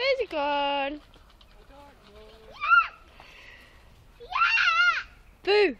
Where's he gone? Yeah! Yeah! Boo!